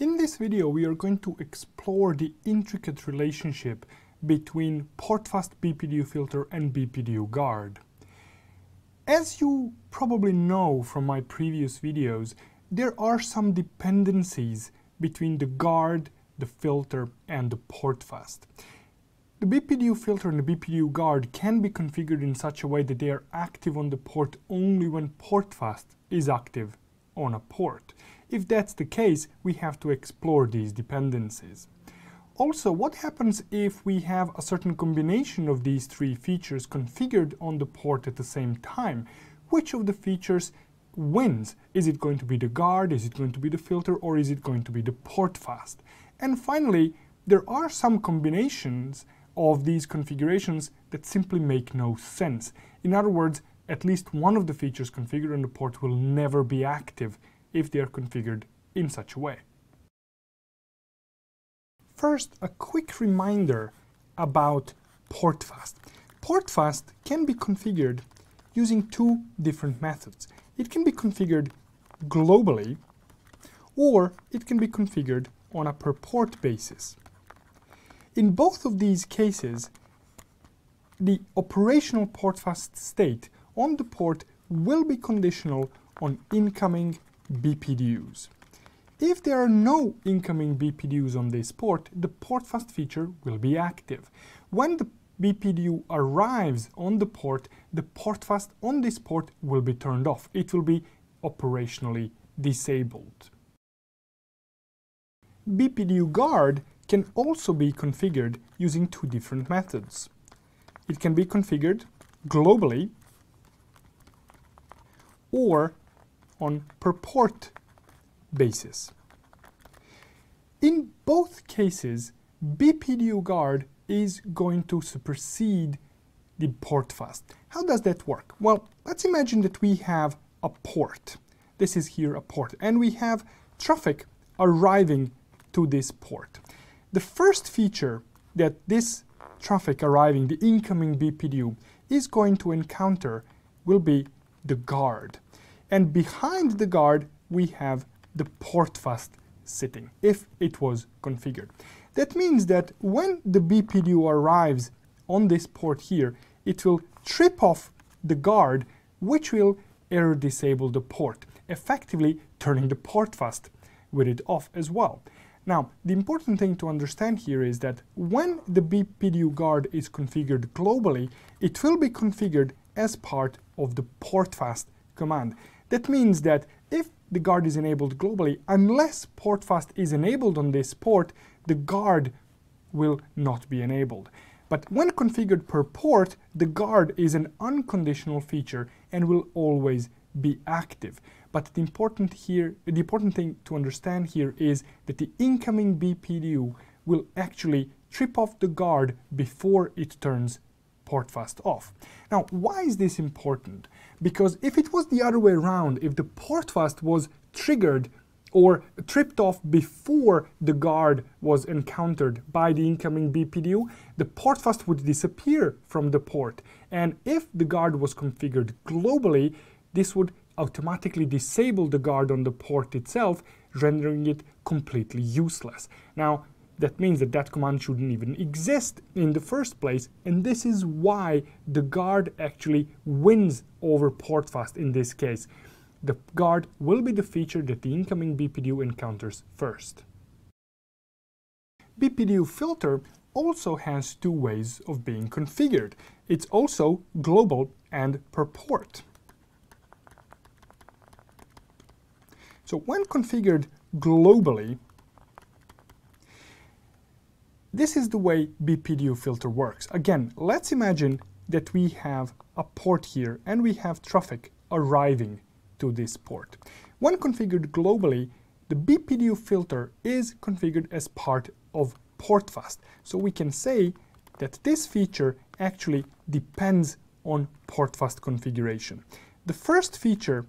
In this video, we are going to explore the intricate relationship between portfast BPDU filter and BPDU guard. As you probably know from my previous videos, there are some dependencies between the guard, the filter, and the portfast. The BPDU filter and the BPDU guard can be configured in such a way that they are active on the port only when portfast is active on a port. If that's the case, we have to explore these dependencies. Also, what happens if we have a certain combination of these three features configured on the port at the same time? Which of the features wins? Is it going to be the guard, is it going to be the filter, or is it going to be the port fast? And finally, there are some combinations of these configurations that simply make no sense. In other words, at least one of the features configured on the port will never be active if they are configured in such a way. First, a quick reminder about portfast. Portfast can be configured using two different methods. It can be configured globally or it can be configured on a per port basis. In both of these cases, the operational portfast state on the port will be conditional on incoming BPDUs. If there are no incoming BPDUs on this port, the portfast feature will be active. When the BPDU arrives on the port, the portfast on this port will be turned off. It will be operationally disabled. BPDU guard can also be configured using two different methods. It can be configured globally or on per port basis. In both cases, BPDU guard is going to supersede the port fast. How does that work? Well, let's imagine that we have a port. This is here a port, and we have traffic arriving to this port. The first feature that this traffic arriving, the incoming BPDU, is going to encounter will be the guard. And behind the guard, we have the port fast sitting, if it was configured. That means that when the BPDU arrives on this port here, it will trip off the guard, which will error disable the port, effectively turning the port fast with it off as well. Now, the important thing to understand here is that when the BPDU guard is configured globally, it will be configured as part of the port fast command. That means that if the guard is enabled globally, unless portfast is enabled on this port, the guard will not be enabled. But when configured per port, the guard is an unconditional feature and will always be active. But the important here, the important thing to understand here is that the incoming BPDU will actually trip off the guard before it turns portfast off. Now, why is this important? Because if it was the other way around, if the portfast was triggered or tripped off before the guard was encountered by the incoming BPDU, the portfast would disappear from the port. And if the guard was configured globally, this would automatically disable the guard on the port itself, rendering it completely useless. Now, that means that that command shouldn't even exist in the first place. And this is why the guard actually wins over portfast in this case. The guard will be the feature that the incoming BPDU encounters first. BPDU filter also has two ways of being configured. It's also global and per port. So when configured globally, this is the way BPDU filter works. Again, let's imagine that we have a port here and we have traffic arriving to this port. When configured globally, the BPDU filter is configured as part of portfast. So we can say that this feature actually depends on portfast configuration. The first feature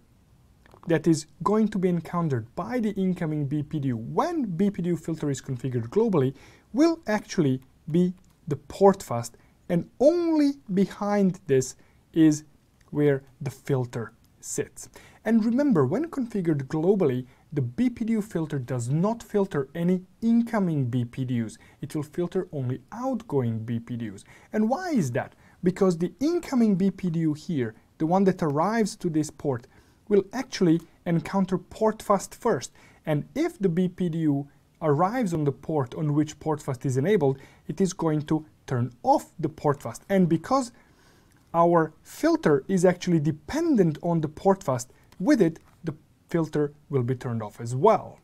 that is going to be encountered by the incoming BPDU when BPDU filter is configured globally will actually be the port fast and only behind this is where the filter sits. And remember, when configured globally, the BPDU filter does not filter any incoming BPDUs. It will filter only outgoing BPDUs. And why is that? Because the incoming BPDU here, the one that arrives to this port, will actually encounter port fast first. And if the BPDU arrives on the port on which portfast is enabled, it is going to turn off the portfast. And because our filter is actually dependent on the portfast, with it, the filter will be turned off as well.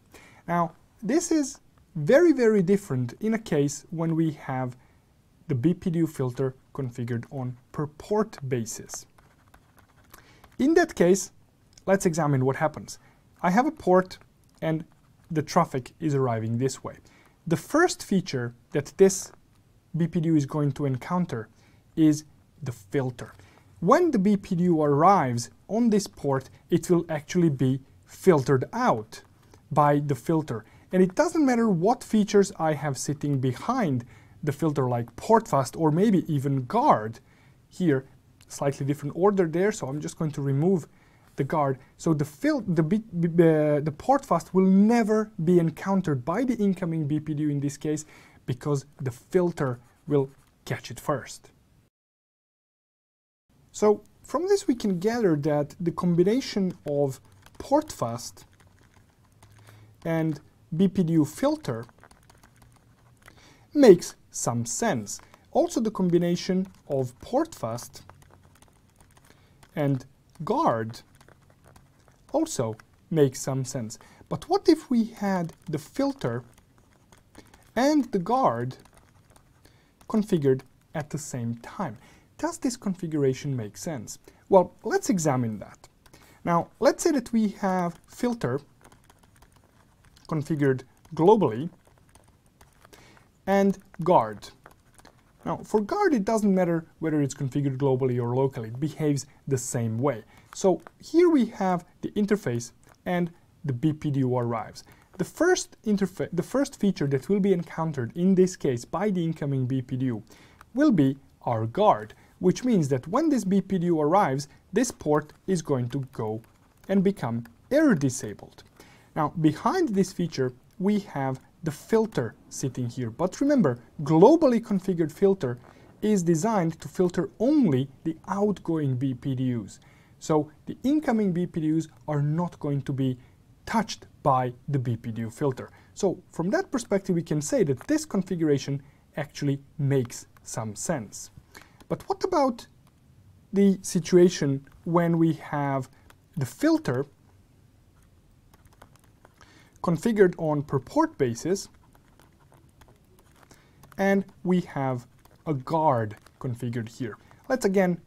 Now, this is very, very different in a case when we have the BPDU filter configured on per port basis. In that case, let's examine what happens. I have a port and the traffic is arriving this way. The first feature that this BPDU is going to encounter is the filter. When the BPDU arrives on this port, it will actually be filtered out by the filter. And it doesn't matter what features I have sitting behind the filter like portfast or maybe even guard. Here, slightly different order there, so I'm just going to remove the guard. So the, the, uh, the port fast will never be encountered by the incoming BPDU in this case because the filter will catch it first. So from this we can gather that the combination of port fast and BPDU filter makes some sense. Also the combination of port fast and guard also makes some sense. But what if we had the filter and the guard configured at the same time? Does this configuration make sense? Well, let's examine that. Now, let's say that we have filter configured globally and guard. Now, for guard, it doesn't matter whether it's configured globally or locally. It behaves the same way. So here we have the interface and the BPDU arrives. The first, interface, the first feature that will be encountered in this case by the incoming BPDU will be our guard, which means that when this BPDU arrives, this port is going to go and become error disabled. Now, behind this feature, we have the filter sitting here. But remember, globally configured filter is designed to filter only the outgoing BPDUs. So the incoming BPDUs are not going to be touched by the BPDU filter. So from that perspective, we can say that this configuration actually makes some sense. But what about the situation when we have the filter configured on per port basis and we have a guard configured here. Let's again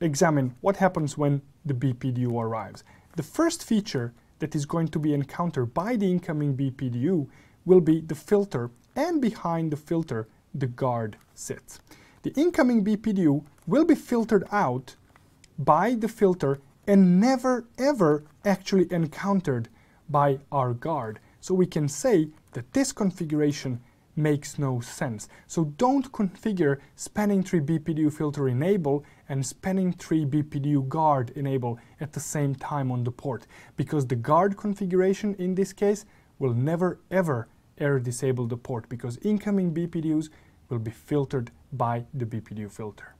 examine what happens when the BPDU arrives. The first feature that is going to be encountered by the incoming BPDU will be the filter and behind the filter the guard sits. The incoming BPDU will be filtered out by the filter and never ever actually encountered by our guard. So we can say that this configuration makes no sense. So don't configure spanning tree BPDU filter enable and spanning tree BPDU guard enable at the same time on the port because the guard configuration in this case will never ever error disable the port because incoming BPDUs will be filtered by the BPDU filter.